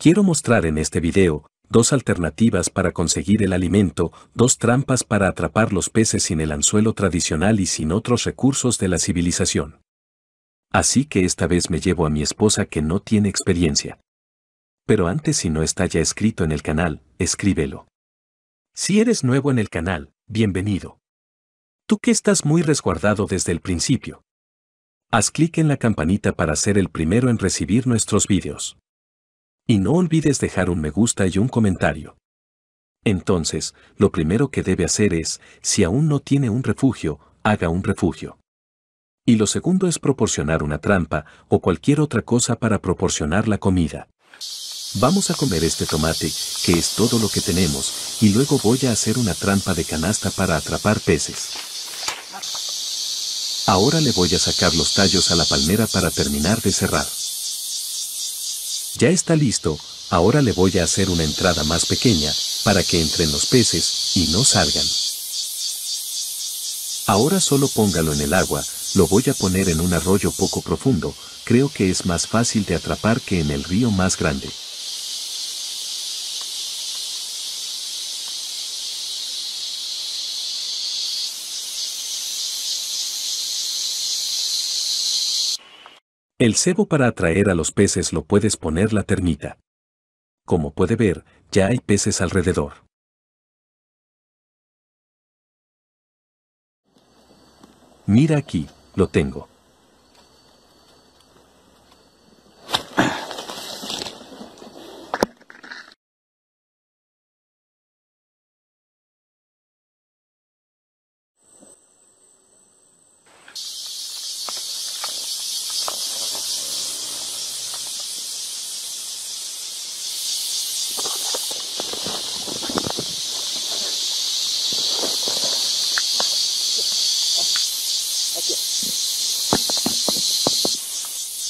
Quiero mostrar en este video, dos alternativas para conseguir el alimento, dos trampas para atrapar los peces sin el anzuelo tradicional y sin otros recursos de la civilización. Así que esta vez me llevo a mi esposa que no tiene experiencia. Pero antes si no está ya escrito en el canal, escríbelo. Si eres nuevo en el canal, bienvenido. Tú que estás muy resguardado desde el principio. Haz clic en la campanita para ser el primero en recibir nuestros vídeos. Y no olvides dejar un me gusta y un comentario. Entonces, lo primero que debe hacer es, si aún no tiene un refugio, haga un refugio. Y lo segundo es proporcionar una trampa o cualquier otra cosa para proporcionar la comida. Vamos a comer este tomate, que es todo lo que tenemos, y luego voy a hacer una trampa de canasta para atrapar peces. Ahora le voy a sacar los tallos a la palmera para terminar de cerrar. Ya está listo, ahora le voy a hacer una entrada más pequeña, para que entren los peces, y no salgan. Ahora solo póngalo en el agua, lo voy a poner en un arroyo poco profundo, creo que es más fácil de atrapar que en el río más grande. El cebo para atraer a los peces lo puedes poner la termita. Como puede ver, ya hay peces alrededor. Mira aquí, lo tengo.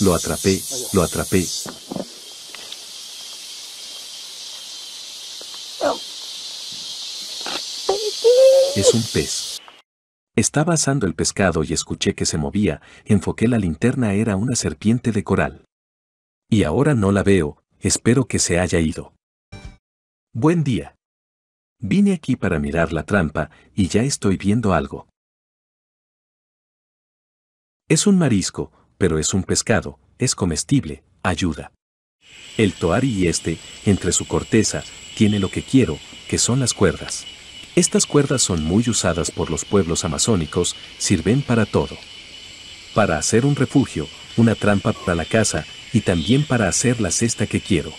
Lo atrapé, lo atrapé. Es un pez. Estaba asando el pescado y escuché que se movía, enfoqué la linterna era una serpiente de coral. Y ahora no la veo, espero que se haya ido. Buen día. Vine aquí para mirar la trampa, y ya estoy viendo algo. Es un marisco, pero es un pescado, es comestible, ayuda. El toari y este, entre su corteza, tiene lo que quiero, que son las cuerdas. Estas cuerdas son muy usadas por los pueblos amazónicos, sirven para todo. Para hacer un refugio, una trampa para la casa y también para hacer la cesta que quiero.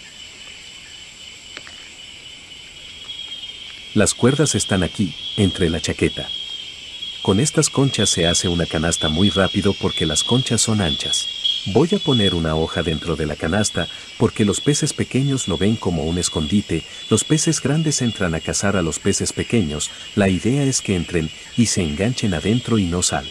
Las cuerdas están aquí, entre la chaqueta. Con estas conchas se hace una canasta muy rápido porque las conchas son anchas. Voy a poner una hoja dentro de la canasta porque los peces pequeños lo ven como un escondite, los peces grandes entran a cazar a los peces pequeños, la idea es que entren y se enganchen adentro y no sal.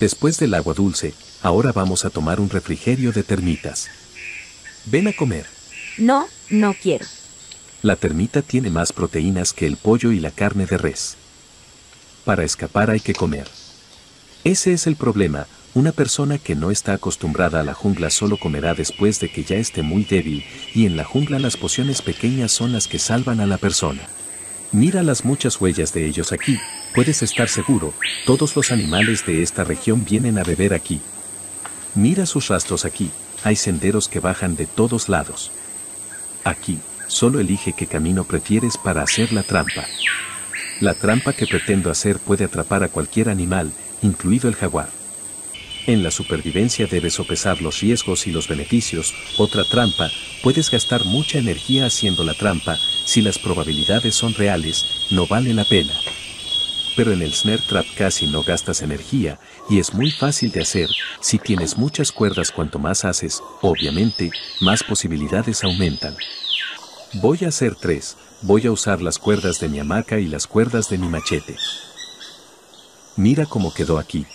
Después del agua dulce, ahora vamos a tomar un refrigerio de termitas. Ven a comer. No, no quiero. La termita tiene más proteínas que el pollo y la carne de res. Para escapar hay que comer. Ese es el problema, una persona que no está acostumbrada a la jungla solo comerá después de que ya esté muy débil, y en la jungla las pociones pequeñas son las que salvan a la persona. Mira las muchas huellas de ellos aquí, puedes estar seguro, todos los animales de esta región vienen a beber aquí. Mira sus rastros aquí, hay senderos que bajan de todos lados. Aquí, solo elige qué camino prefieres para hacer la trampa. La trampa que pretendo hacer puede atrapar a cualquier animal, incluido el jaguar. En la supervivencia debes sopesar los riesgos y los beneficios. Otra trampa, puedes gastar mucha energía haciendo la trampa, si las probabilidades son reales, no vale la pena. Pero en el snare trap casi no gastas energía, y es muy fácil de hacer, si tienes muchas cuerdas cuanto más haces, obviamente, más posibilidades aumentan. Voy a hacer tres, voy a usar las cuerdas de mi hamaca y las cuerdas de mi machete. Mira cómo quedó aquí.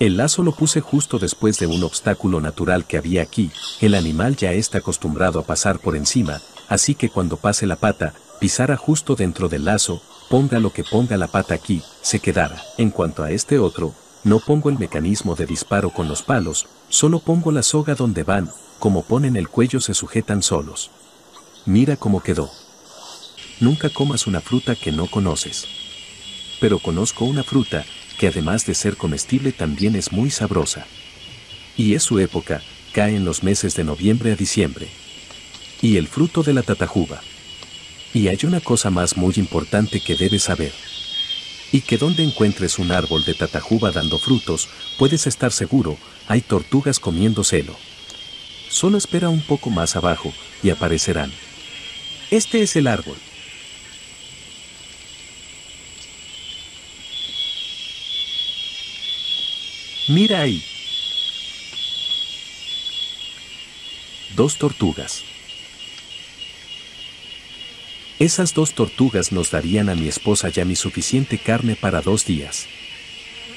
El lazo lo puse justo después de un obstáculo natural que había aquí, el animal ya está acostumbrado a pasar por encima, así que cuando pase la pata, pisara justo dentro del lazo, ponga lo que ponga la pata aquí, se quedará. En cuanto a este otro, no pongo el mecanismo de disparo con los palos, solo pongo la soga donde van, como ponen el cuello se sujetan solos. Mira cómo quedó. Nunca comas una fruta que no conoces. Pero conozco una fruta, que además de ser comestible también es muy sabrosa. Y es su época, cae en los meses de noviembre a diciembre. Y el fruto de la tatajuba. Y hay una cosa más muy importante que debes saber. Y que donde encuentres un árbol de tatajuba dando frutos, puedes estar seguro, hay tortugas comiendo celo. Solo espera un poco más abajo, y aparecerán. Este es el árbol. Mira ahí. Dos tortugas. Esas dos tortugas nos darían a mi esposa ya mi suficiente carne para dos días.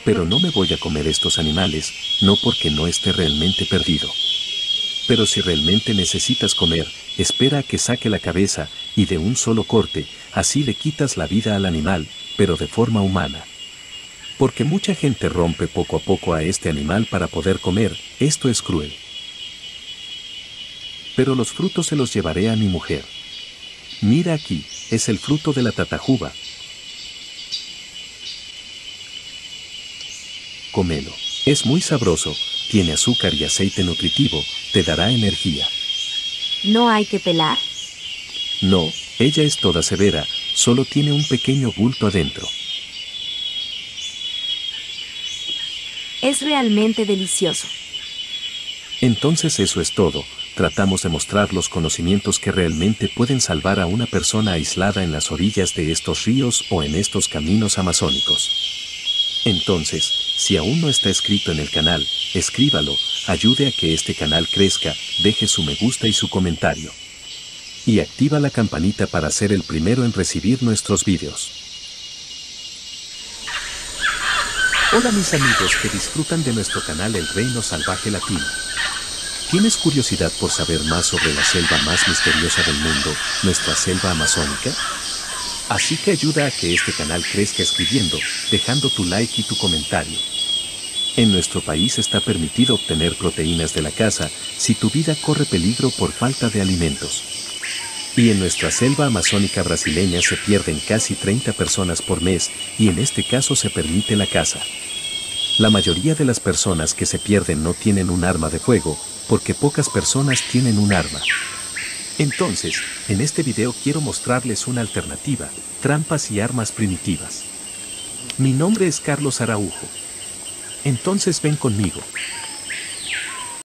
Pero no me voy a comer estos animales, no porque no esté realmente perdido. Pero si realmente necesitas comer, espera a que saque la cabeza, y de un solo corte, así le quitas la vida al animal, pero de forma humana. Porque mucha gente rompe poco a poco a este animal para poder comer, esto es cruel. Pero los frutos se los llevaré a mi mujer. Mira aquí, es el fruto de la tatajuba. Comelo. Es muy sabroso, tiene azúcar y aceite nutritivo, te dará energía. ¿No hay que pelar? No, ella es toda severa, solo tiene un pequeño bulto adentro. Es realmente delicioso. Entonces eso es todo, tratamos de mostrar los conocimientos que realmente pueden salvar a una persona aislada en las orillas de estos ríos o en estos caminos amazónicos. Entonces, si aún no está escrito en el canal, escríbalo, ayude a que este canal crezca, deje su me gusta y su comentario. Y activa la campanita para ser el primero en recibir nuestros vídeos. Hola mis amigos que disfrutan de nuestro canal El Reino Salvaje Latino. ¿Tienes curiosidad por saber más sobre la selva más misteriosa del mundo, nuestra selva amazónica? Así que ayuda a que este canal crezca escribiendo, dejando tu like y tu comentario. En nuestro país está permitido obtener proteínas de la caza si tu vida corre peligro por falta de alimentos. Y en nuestra selva amazónica brasileña se pierden casi 30 personas por mes y en este caso se permite la caza. La mayoría de las personas que se pierden no tienen un arma de fuego, porque pocas personas tienen un arma. Entonces, en este video quiero mostrarles una alternativa, trampas y armas primitivas. Mi nombre es Carlos Araujo. Entonces ven conmigo.